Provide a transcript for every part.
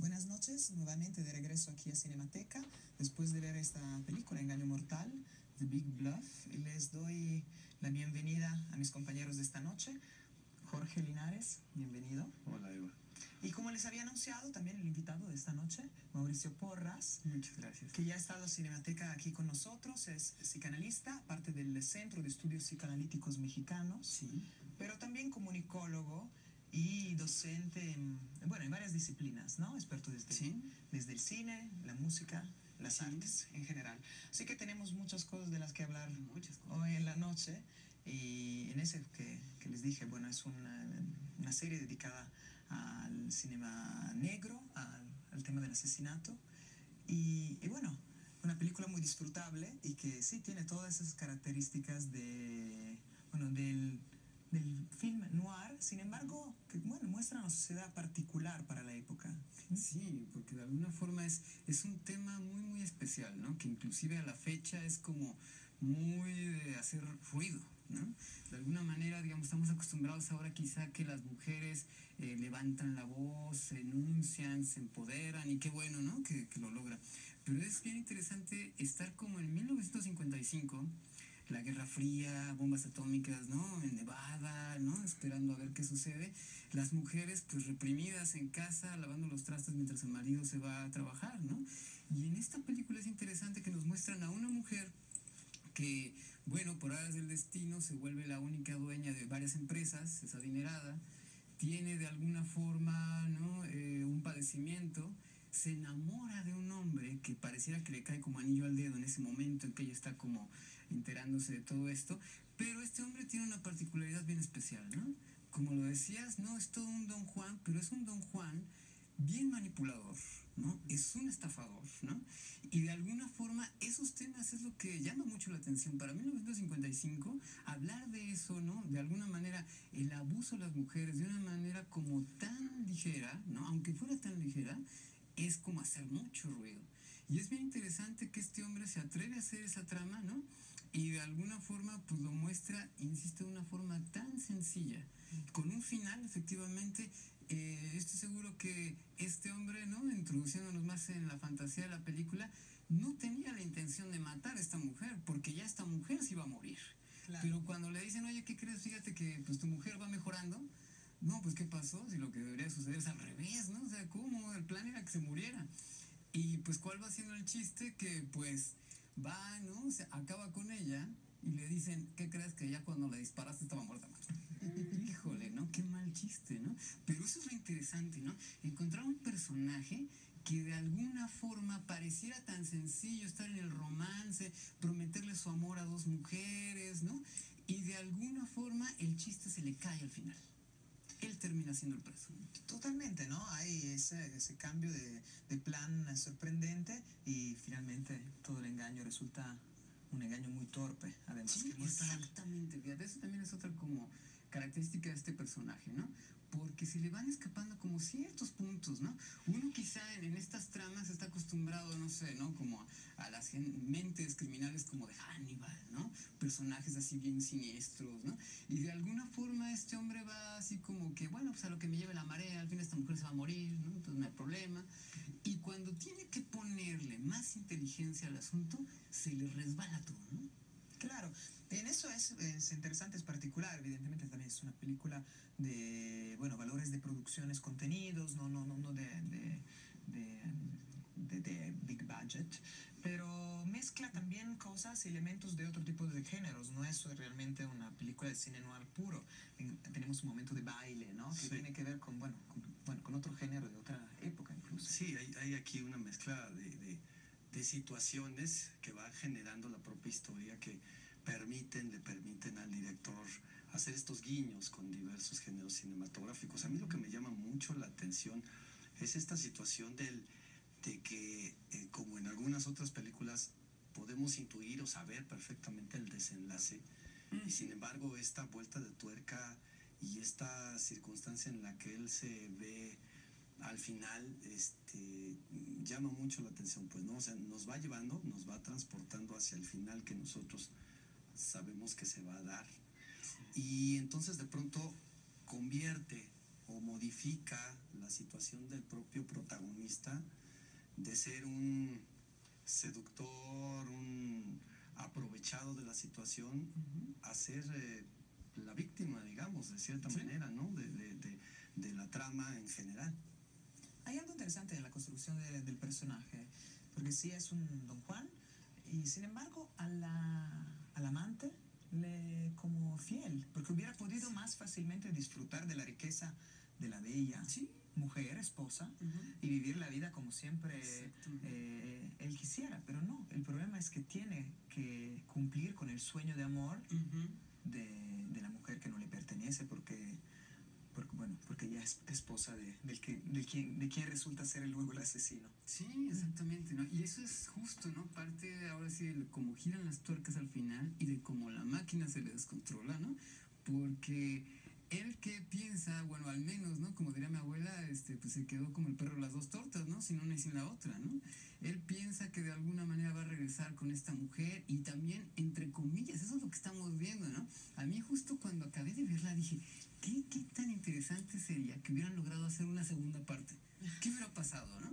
Buenas noches, nuevamente de regreso aquí a Cinemateca, después de ver esta película, Engaño Mortal, The Big Bluff. Les doy la bienvenida a mis compañeros de esta noche. Jorge Linares, bienvenido. Hola Eva. Y como les había anunciado, también el invitado de esta noche, Mauricio Porras. Muchas gracias. Que ya ha estado Cinemateca aquí con nosotros, es psicanalista, parte del Centro de Estudios Psicoanalíticos Mexicanos, Sí. pero también comunicólogo y docente en, bueno, en varias disciplinas, ¿no? Experto desde, Sí. desde el cine, la música, las Sí. artes en general. Así que tenemos muchas cosas de las que hablar Muchas cosas. hoy en la noche. Y en ese que, que les dije, bueno, es una, una serie dedicada al cinema negro, al, al tema del asesinato. Y, y bueno, una película muy disfrutable y que sí tiene todas esas características de, bueno, del, del film noir, sin embargo, que bueno, muestra una sociedad particular para la época. Sí, porque de alguna forma es, es un tema muy, muy especial, ¿no? Que inclusive a la fecha es como muy de hacer ruido, ¿no? De alguna manera, digamos, estamos acostumbrados ahora quizá que las mujeres eh, levantan la voz, se enuncian, se empoderan y qué bueno, ¿no? Que, que lo logran. Pero es bien interesante estar como en 1955 la Guerra Fría, bombas atómicas, ¿no? En Nevada, ¿no? Esperando a ver qué sucede. Las mujeres, pues reprimidas en casa, lavando los trastes mientras el marido se va a trabajar, ¿no? Y en esta película es interesante que nos muestran a una mujer que, bueno, por horas del destino se vuelve la única dueña de varias empresas, es adinerada, tiene de alguna forma, ¿no? Eh, un padecimiento se enamora de un hombre que pareciera que le cae como anillo al dedo en ese momento en que ella está como enterándose de todo esto, pero este hombre tiene una particularidad bien especial, ¿no? Como lo decías, no es todo un don Juan, pero es un don Juan bien manipulador, ¿no? Es un estafador, ¿no? Y de alguna forma esos temas es lo que llama mucho la atención. Para 1955, hablar de eso, ¿no? De alguna manera, el abuso de las mujeres de una manera como tan ligera, ¿no? Aunque fuera tan ligera, es como hacer mucho ruido. Y es bien interesante que este hombre se atreve a hacer esa trama, ¿no? Y de alguna forma, pues lo muestra, insisto, de una forma tan sencilla, con un final, efectivamente, eh, estoy seguro que este hombre, ¿no? Introduciéndonos más en la fantasía de la película, no tenía la intención de matar a esta mujer, porque ya esta mujer se iba a morir. Claro. Pero cuando le dicen, oye, ¿qué crees? Fíjate que pues tu mujer va mejorando. No, pues ¿qué pasó? Si lo que debería suceder es al revés, ¿no? O sea, ¿cómo? El plan era que se muriera. Y pues ¿cuál va siendo el chiste? Que pues va, ¿no? O sea, acaba con ella y le dicen, ¿qué crees que ya cuando la disparaste estaba muerta? Híjole, ¿no? Qué mal chiste, ¿no? Pero eso es lo interesante, ¿no? Encontrar un personaje que de alguna forma pareciera tan sencillo estar en el romance, prometerle su amor a dos mujeres, ¿no? Y de alguna forma el chiste se le cae al final. Él termina siendo el preso. Totalmente, ¿no? Hay ese, ese cambio de, de plan sorprendente y finalmente todo el engaño resulta un engaño muy torpe, además Sí, que exactamente. Fíjate, eso también es otra como característica de este personaje, ¿no? Porque se le van escapando como ciertos puntos, ¿no? Uno quizá en, en estas tramas está acostumbrado, no sé, ¿no? Como a, a las mentes criminales como de Hannibal, ¿no? Personajes así bien siniestros, ¿no? Y de alguna forma este hombre va así como que, bueno, pues a lo que me lleve la marea, al fin esta mujer se va a morir, ¿no? Entonces no hay problema. Y cuando tiene que ponerle más inteligencia al asunto, se le resbala todo, ¿no? Claro, en eso es, es interesante, es particular, evidentemente también es una película de, bueno, valores de producciones, contenidos, no, no, no, no de, de, de, de- big budget, pero mezcla también cosas y elementos de otro tipo de géneros, no es realmente una película de cine noir puro, En- tenemos un momento de baile, ¿no? Que Sí. tiene que ver con, bueno, con, bueno, con otro género de otra época incluso. Sí, hay, hay aquí una mezcla de, de- situaciones que va generando la propia historia que permiten, le permiten al director hacer estos guiños con diversos géneros cinematográficos. A mí lo que me llama mucho la atención es esta situación del, de que, eh, como en algunas otras películas, podemos intuir o saber perfectamente el desenlace y sin embargo esta vuelta de tuerca y esta circunstancia en la que él se ve al final este llama mucho la atención pues no o sea nos va llevando nos va transportando hacia el final que nosotros sabemos que se va a dar. Y entonces de pronto convierte o modifica la situación del propio protagonista de ser un seductor, un aprovechado de la situación, a ser eh, la víctima, digamos, de cierta manera, ¿no? De, de, de, de, la trama en general. Interesante en la construcción del personaje, porque sí es un don Juan, y sin embargo a la, al amante le como fiel, porque hubiera podido más fácilmente disfrutar de la riqueza de la bella Sí. mujer, esposa, Ujú. y vivir la vida como siempre eh, él quisiera, pero no, el problema es que tiene que cumplir con el sueño de amor Ujú. de, de la mujer que no le pertenece porque, porque bueno, porque ella es esposa de, del que, de, quien, de quien resulta ser luego el asesino. Sí, exactamente, ¿no? Y eso es justo, ¿no? Parte de ahora sí de cómo giran las tuercas al final y de cómo la máquina se le descontrola, ¿no? Porque él que piensa, bueno, al menos, ¿no? Como diría mi abuela, este, pues se quedó como el perro las dos tortas, ¿no? Sin una y sin la otra, ¿no? Él piensa que de alguna manera va a regresar con esta mujer y también, entre comillas, eso es lo que estamos viendo, ¿no? A mí justo cuando acabé de verla dije, ¿qué, qué tan interesante sería que hubieran logrado hacer una segunda parte? ¿Qué hubiera pasado, no?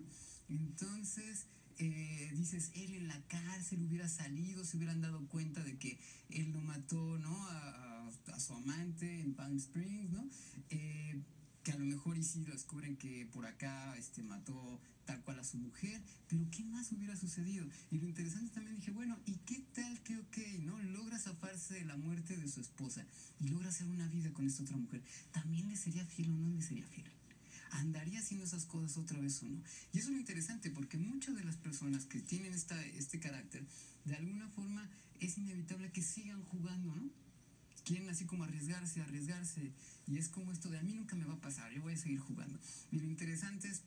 Entonces, eh, dices, él en la cárcel hubiera salido, se hubieran dado cuenta de que él lo mató, ¿no? A, a- a su amante en Palm Springs, ¿no? Eh, que a lo mejor y sí descubren que por acá este, mató tal cual a su mujer, pero ¿qué más hubiera sucedido? Y lo interesante también dije, bueno, ¿y qué tal que, ok, ¿no? Logra zafarse de la muerte de su esposa y logra hacer una vida con esta otra mujer. ¿También le sería fiel o no le sería fiel? ¿Andaría haciendo esas cosas otra vez o no? Y eso es lo interesante, porque muchas de las personas que tienen esta, este carácter, de alguna forma es inevitable que sigan jugando, ¿no? Quieren así como arriesgarse, arriesgarse. Y es como esto de a mí nunca me va a pasar, yo voy a seguir jugando. Y lo interesante es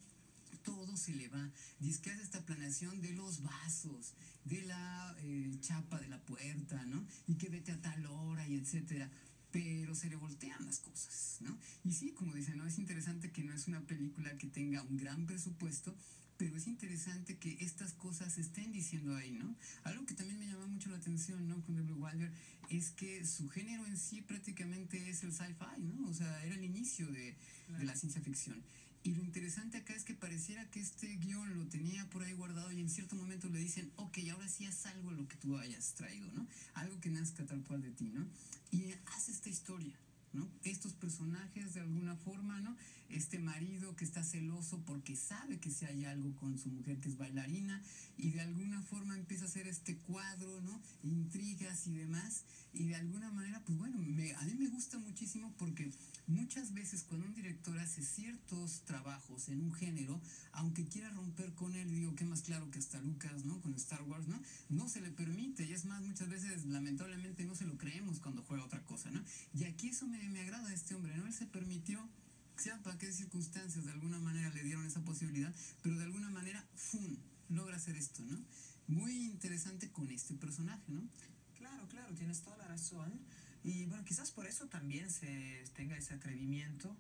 todo se le va. Dice que hace esta planeación de los vasos, de la eh, chapa de la puerta, ¿no? Y que vete a tal hora y etcétera. Pero se le voltean las cosas, ¿no? Y sí, como dicen, ¿no? Es interesante que no es una película que tenga un gran presupuesto, pero es interesante que estas cosas se estén diciendo ahí, ¿no? Algo que también me llama mucho la atención, ¿no? Con The Blue Wilder es que su género en sí prácticamente es el sci-fi, ¿no? O sea, era el inicio de, de la ciencia ficción. Y lo interesante acá es que pareciera que este guion lo tenía por ahí guardado y en cierto momento le dicen, ok, ahora sí haz algo lo que tú hayas traído, ¿no? Algo que nazca tal cual de ti, ¿no? Y haz esta historia, ¿no? Estos personajes de alguna forma, ¿no? Este marido que está celoso porque sabe que si hay algo con su mujer que es bailarina y de alguna forma empieza a hacer este cuadro, ¿no? Intrigas y demás. Y de alguna manera, pues bueno, me- a mí me gusta muchísimo porque muchas veces cuando un director hace ciertos trabajos en un género, aunque quiera romper con él, digo que más claro que hasta Lucas, ¿no? Con Star Wars, ¿no? No se le permite y es más, muchas veces lamentablemente no se lo creemos cuando juega otra cosa, ¿no? Y aquí eso me, me agrada este hombre, ¿no? Él se permitió, sea para qué circunstancias de alguna manera le dieron esa posibilidad, pero de alguna manera, ¡fum! logra hacer esto, ¿no? Muy interesante con este personaje, ¿no? Claro, claro, tienes toda la razón. Y bueno, quizás por eso también se tenga ese atrevimiento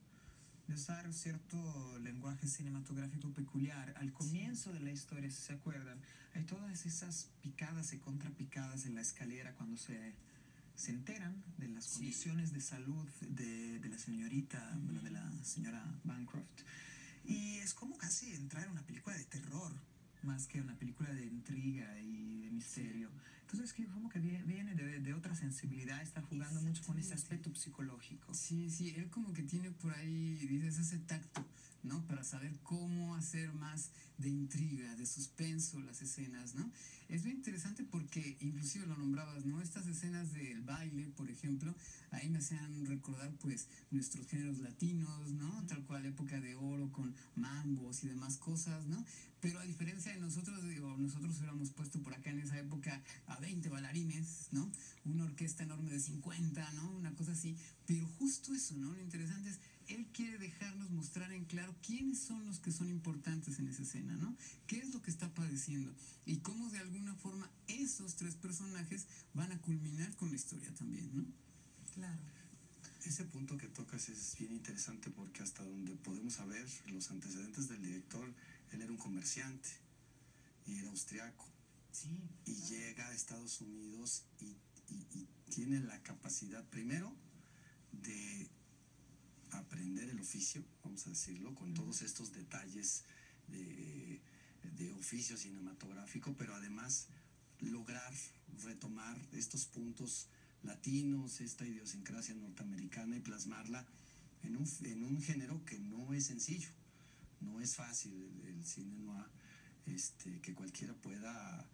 de usar cierto lenguaje cinematográfico peculiar. Al comienzo de la historia, si se acuerdan, hay todas esas picadas y contrapicadas en la escalera cuando se, se enteran de las Sí. condiciones de salud de, de la señorita, bueno, de la señora Bancroft. Y es como casi entrar en una película de terror, más que una película de intriga y de misterio. Entonces, que como que vie- viene de, de otra sensibilidad, está jugando mucho con ese aspecto psicológico. Sí, sí, él como que tiene por ahí, dices, ese tacto, ¿no? Para saber cómo hacer más de intriga, de suspenso las escenas, ¿no? Es bien interesante porque inclusive lo nombrabas, ¿no? Estas escenas del baile, por ejemplo, ahí me hacían recordar pues nuestros géneros latinos, ¿no? Tal cual época de oro con mambos y demás cosas, ¿no? Pero a diferencia de nosotros, digo, nosotros hubiéramos puesto por acá en esa época a 20 bailarines, ¿no? Una orquesta enorme de 50, ¿no? Una cosa así. Pero justo eso, ¿no? Lo interesante es, él quiere dejarnos mostrar en claro quiénes son los que son importantes en esa escena, ¿no? ¿Qué es lo que está padeciendo? Y cómo de alguna forma esos tres personajes van a culminar con la historia también, ¿no? Claro. Ese punto que tocas es bien interesante porque hasta donde podemos saber los antecedentes del director, él era un comerciante y era austriaco Sí. y llega a Estados Unidos y, y- y tiene la capacidad primero de aprender el oficio vamos a decirlo, con todos estos detalles de, de oficio cinematográfico, pero además lograr retomar estos puntos latinos, esta idiosincrasia norteamericana y plasmarla en un, en un género que no es sencillo, no es fácil el, el cine noir, este, que cualquiera pueda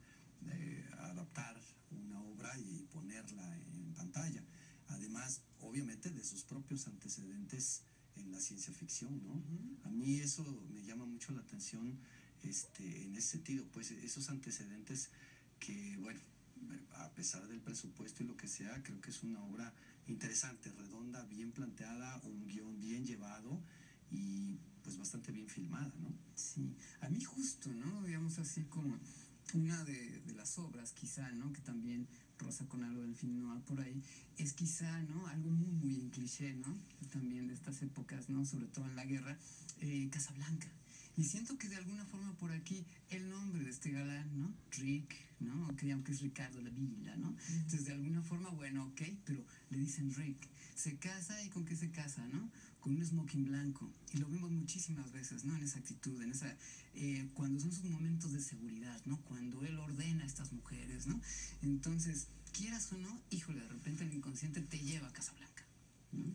eh, adaptar una obra y ponerla en pantalla. Además, obviamente, de sus propios antecedentes en la ciencia ficción, ¿no? A mí eso me llama mucho la atención este, en ese sentido, pues esos antecedentes que, bueno, a pesar del presupuesto y lo que sea, creo que es una obra interesante, redonda, bien planteada, un guion bien llevado y pues bastante bien filmada, ¿no? Sí, a mí justo, ¿no? Digamos así como una de, de las obras quizá, ¿no? Que también rosa con algo del film noir por ahí, es quizá, ¿no? Algo muy, muy en cliché, ¿no? También de estas épocas, ¿no? Sobre todo en la guerra, eh, Casablanca. Y siento que de alguna forma por aquí el nombre de este galán, ¿no? Rick, ¿no? Que aunque es Ricardo la Villa, ¿no? Entonces de alguna forma, bueno, ok, pero le dicen Rick. Se casa y con qué se casa, ¿no? Con un smoking blanco. Y lo vemos muchísimas veces, ¿no? En esa actitud, en esa... Eh, cuando son sus momentos de seguridad, ¿no? Cuando él ordena a estas mujeres, ¿no? Entonces, quieras o no, híjole, de repente el inconsciente te lleva a Casablanca. ¿no?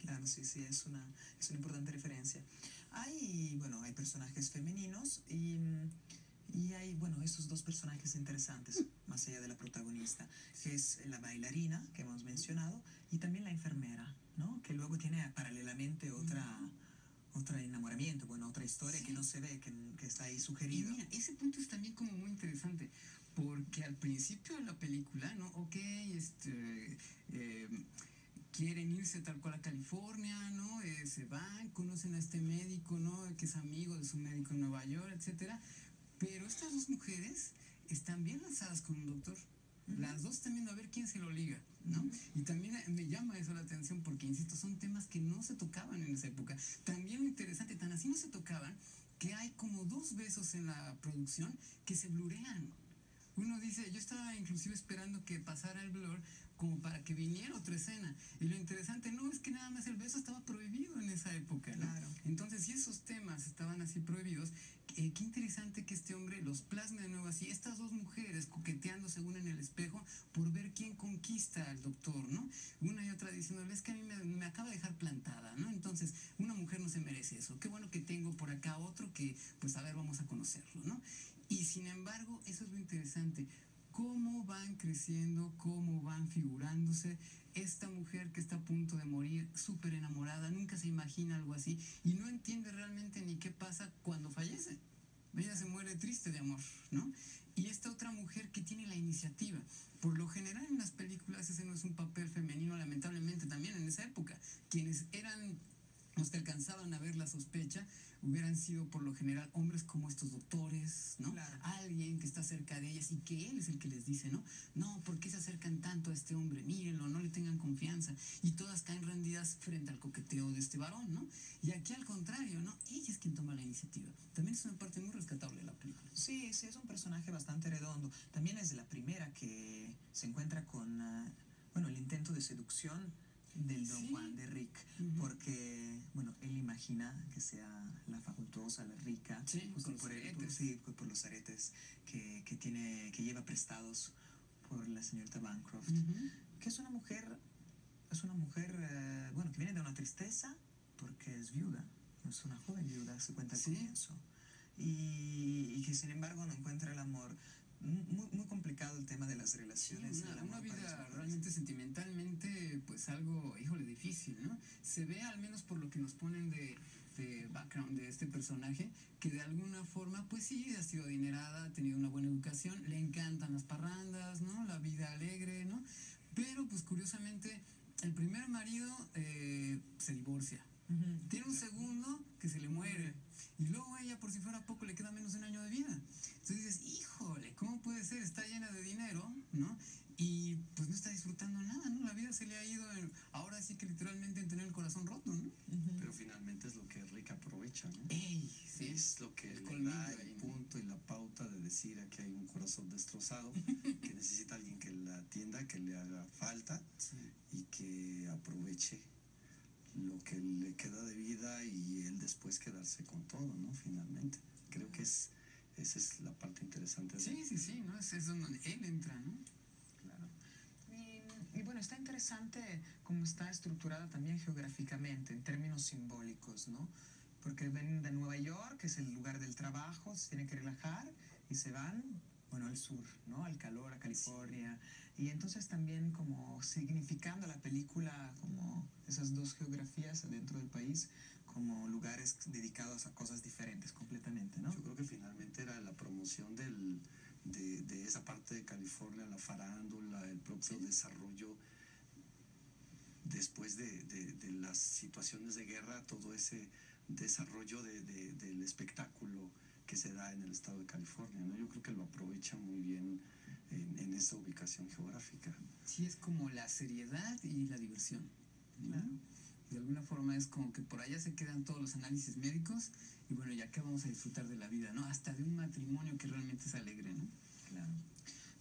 Claro, sí, sí, es una, es una importante referencia. Hay, bueno, hay personajes femeninos y, y hay, bueno, estos dos personajes interesantes, más allá de la protagonista, que es la bailarina que hemos mencionado y también la enfermera, ¿no? Que luego tiene paralelamente otra, otra enamoramiento, bueno, otra historia Sí. que no se ve, que, que está ahí sugerida. mira, ese punto es también como muy interesante, porque al principio de la película, ¿no? Ok, este, eh, quieren irse tal cual a California, ¿no? Eh, se van, conocen a este médico, ¿no? Que es amigo de su médico en Nueva York, etcétera. Pero estas dos mujeres están bien lanzadas con un doctor. Las dos viendo a ver quién se lo liga, ¿no? Y también me llama eso la atención porque, insisto, son temas que no se tocaban en esa época. También lo interesante, tan así no se tocaban, que hay como dos besos en la producción que se blurean. Uno dice, yo estaba inclusive esperando que pasara el blur como para que viniera otra escena. Y lo interesante no es que nada más el beso estaba prohibido en esa época, ¿no? Claro. Entonces, si esos temas estaban así prohibidos, eh, qué interesante que este hombre los plasme de nuevo así. Estas dos mujeres coqueteando según en el espejo por ver quién conquista al doctor, ¿no? Una y otra diciéndole, es que a mí me, me acaba de dejar plantada, ¿no? Entonces, una mujer no se merece eso. Qué bueno que tengo por acá otro que, pues a ver, vamos a conocerlo, ¿no? Y sin embargo, eso es lo interesante. Cómo van creciendo, cómo van figurándose. Esta mujer que está a punto de morir, súper enamorada, nunca se imagina algo así y no entiende realmente ni qué pasa cuando fallece. Ella se muere triste de amor, ¿no? Y esta otra mujer que tiene la iniciativa. Por lo general en las películas ese no es un papel femenino, lamentablemente también en esa época. Quienes eran los que alcanzaban a ver la sospecha hubieran sido por lo general hombres como estos doctores, ¿no? Claro. Alguien que está cerca de ellas y que él es el que les dice, ¿no? No, ¿por qué se acercan tanto a este hombre? Mírenlo, no le tengan confianza. Y todas caen rendidas frente al coqueteo de este varón, ¿no? Y aquí al contrario, ¿no? Ella es quien toma la iniciativa. También es una parte muy rescatable de la película. Sí, sí, es un personaje bastante redondo. También es la primera que se encuentra con, ah, bueno, el intento de seducción del Don Sí. Juan de Rick, Ujú. porque, bueno, él imagina que sea la facultosa, la rica, Sí, justo por, el- por- sí, por, los aretes que, que tiene, que lleva prestados por la señorita Bancroft, que es una mujer, es una mujer, eh, bueno, que viene de una tristeza porque es viuda, es una joven viuda, se cuenta al comienzo, y, y que sin embargo no encuentra el amor. Muy, muy complicado el tema de las relaciones. una, vida realmente sentimentalmente, pues algo, híjole, difícil, ¿no? Se ve al menos por lo que nos ponen de, de background de este personaje, que de alguna forma, pues sí, ha sido adinerada, ha tenido una buena educación, le encantan las parrandas, ¿no? La vida alegre, ¿no? Pero, pues curiosamente, el primer marido eh, se divorcia. Tiene un segundo que se le muere. Y luego a ella, por si fuera poco, le queda menos de un año de vida. Entonces dices, híjole, ¿cómo puede ser? Está llena de dinero, ¿no? Y pues no está disfrutando nada, ¿no? La vida se le ha ido, en- ahora sí que literalmente en tener el corazón roto, ¿no? Pero finalmente es lo que Rick aprovecha, ¿no? ¡Ey! Sí, Es lo que el le da el punto y la pauta de decir aquí hay un corazón destrozado, que necesita alguien que la atienda, que le haga falta Sí. y que aproveche lo que le queda de vida y él después quedarse con todo, ¿no? Finalmente. Creo que es, esa es la parte interesante. de- Sí, sí, sí, ¿no? Es, es donde él entra, ¿no? Claro. Y, y bueno, está interesante cómo está estructurada también geográficamente, en términos simbólicos, ¿no? Porque ven de Nueva York, que es el lugar del trabajo, se tienen que relajar y se van, bueno, al sur, ¿no? Al calor, a California. Y entonces también como significando la película como esas dos geografías dentro del país como lugares dedicados a cosas diferentes completamente, ¿no? Yo creo que finalmente era la promoción del, de, de esa parte de California, la farándula, el propio desarrollo después de, de- de las situaciones de guerra, todo ese desarrollo de- de- del espectáculo que se da en el estado de California. ¿no? Yo creo que lo aprovecha muy bien en, en esa ubicación geográfica. Sí, es como la seriedad y la diversión. ¿no? Claro. De alguna forma es como que por allá se quedan todos los análisis médicos y bueno, ya que vamos a disfrutar de la vida, ¿no? Hasta de un matrimonio que realmente es alegre, ¿no? Claro.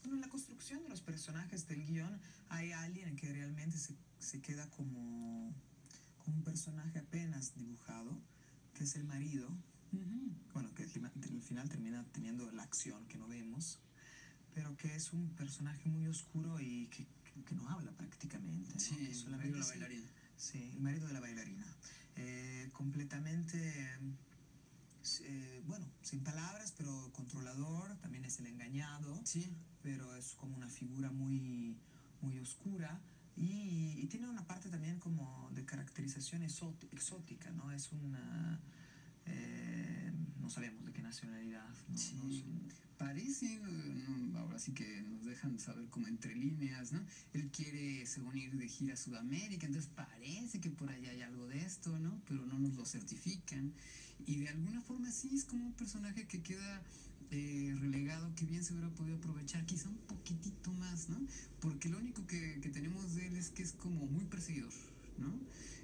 Bueno, en la construcción de los personajes del guion hay alguien que realmente se, se queda como, como un personaje apenas dibujado, que es el marido, bueno, que al fina- al final termina teniendo la acción que no vemos, pero que es un personaje muy oscuro y que, que- que no habla prácticamente. ¿no? Sí, Que solamente la se- bailarina. Sí, el marido de la bailarina. Eh, completamente, eh, bueno, sin palabras, pero controlador, también es el engañado, Sí, pero es como una figura muy, muy oscura. Y, y tiene una parte también como de caracterización exóti- exótica, ¿no? Es una... eh, no sabemos de qué nacionalidad. ¿no? Sí. No sé. parece, no, ahora sí que nos dejan saber como entre líneas, ¿no? Él quiere, según ir de gira a Sudamérica, entonces parece que por allá hay algo de esto, ¿no? Pero no nos lo certifican. Y de alguna forma sí es como un personaje que queda eh, relegado, que bien se hubiera podido aprovechar, quizá un poquitito más, ¿no? Porque lo único que, que tenemos de él es que es como muy perseguidor, ¿no?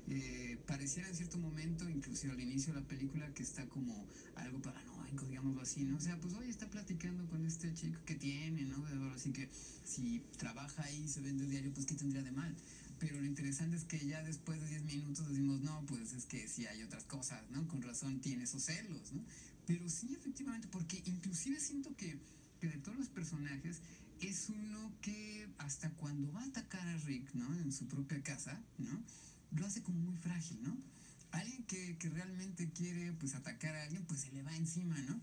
Eh, pareciera en cierto momento, inclusive al inicio de la película, que está como algo paranoico, digámoslo así, ¿no? O sea, pues hoy está platicando con este chico que tiene, ¿no? Ahora sí que si trabaja ahí, se vende el diario, pues ¿qué tendría de mal? Pero lo interesante es que ya después de 10 minutos decimos, no, pues es que sí hay otras cosas, ¿no? Con razón tiene esos celos, ¿no? Pero sí, efectivamente, porque inclusive siento que, que de todos los personajes es uno que hasta cuando va a atacar a Rick, ¿no? En su propia casa, ¿no? Lo hace como muy frágil, ¿no? Alguien que, que realmente quiere, pues, atacar a alguien, pues se le va encima, ¿no?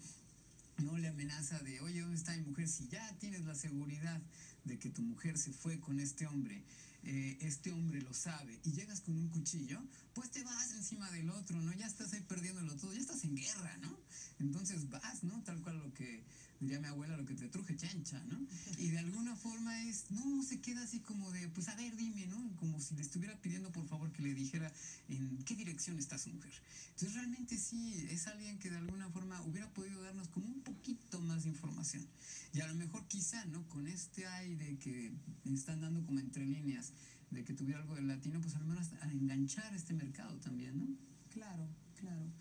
no le amenaza de, oye, ¿dónde está mi mujer? Si ya tienes la seguridad de que tu mujer se fue con este hombre, eh, este hombre lo sabe, y llegas con un cuchillo, pues te vas encima del otro, ¿no? Ya estás ahí perdiéndolo todo, ya estás en guerra, ¿no? Entonces vas, ¿no? Tal cual lo que diría mi abuela, lo que te truje chancha, ¿no? Y de alguna forma es, no, se queda así como de, pues a ver, dime, ¿no? Como si le estuviera pidiendo por favor que le dijera en qué dirección está su mujer. Entonces realmente sí, es alguien que de alguna forma hubiera podido darnos como un poquito más de información. Y a lo mejor quizá, ¿no? Con este aire que están dando como entre líneas de que tuviera algo de latino, pues al menos a enganchar este mercado también, ¿no? Claro, claro.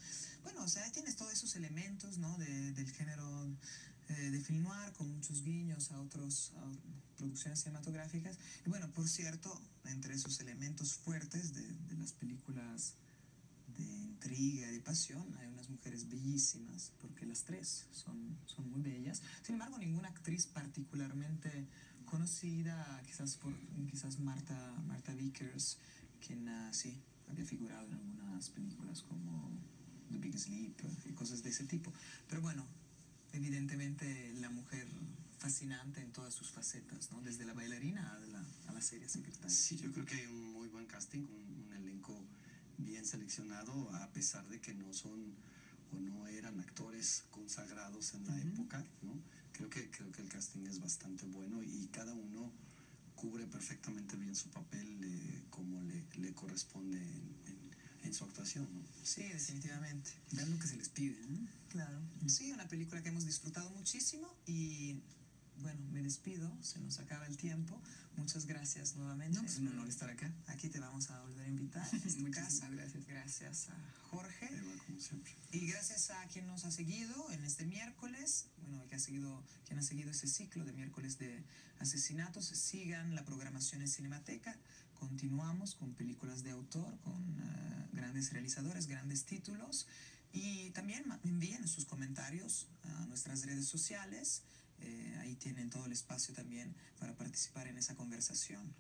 Bueno, o sea, tienes todos esos elementos, ¿no? De, del género eh, de film noir, con muchos guiños a otros a producciones cinematográficas. Y bueno, por cierto, entre esos elementos fuertes de, de las películas de intriga de pasión, hay unas mujeres bellísimas, porque las tres son, son muy bellas. Sin embargo, ninguna actriz particularmente conocida, quizás por quizás Marta, Marta Vickers, quien ah, sí había figurado en algunas películas como The Big Sleep y cosas de ese tipo. Pero bueno, evidentemente la mujer fascinante en todas sus facetas, ¿no? Desde la bailarina a la, a la serie secretaria. Sí, yo creo que hay un muy buen casting, un, un elenco bien seleccionado, a pesar de que no son o no eran actores consagrados en la Ujú. época, ¿no? Creo que, creo que el casting es bastante bueno y cada uno cubre perfectamente bien su papel eh, como le, le corresponde en, en- en su actuación, ¿no? Sí, definitivamente. Dan lo que se les pide, ¿no? Claro. Sí, una película que hemos disfrutado muchísimo y bueno, me despido, se nos acaba el tiempo. Muchas gracias nuevamente. No, pues un honor estar acá. Aquí te vamos a volver a invitar. Es tu Muchísimas casa. gracias. Gracias a Jorge. Siempre. Y gracias a quien nos ha seguido en este miércoles, bueno, que ha seguido, quien ha seguido ese ciclo de miércoles de asesinatos, sigan la programación en Cinemateca, continuamos con películas de autor, con uh, grandes realizadores, grandes títulos. Y también envíen sus comentarios a nuestras redes sociales. Eh, ahí tienen todo el espacio también para participar en esa conversación.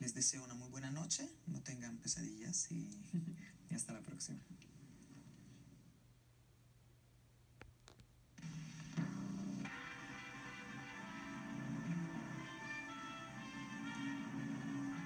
Les deseo una muy buena noche, no tengan pesadillas y, y hasta la próxima.